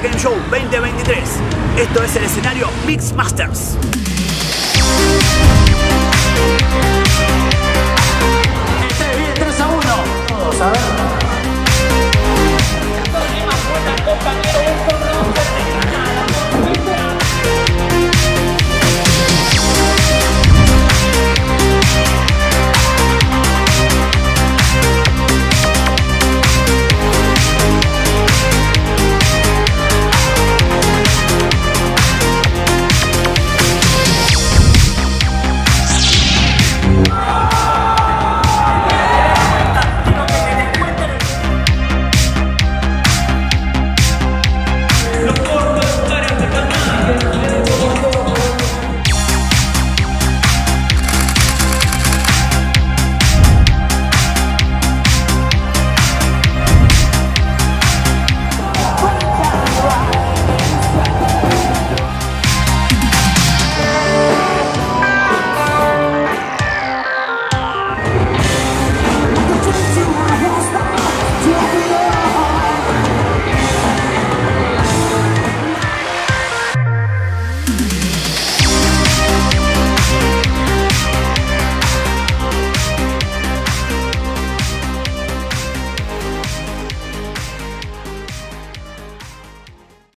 Game Show 2023. Esto es el escenario Mix Masters.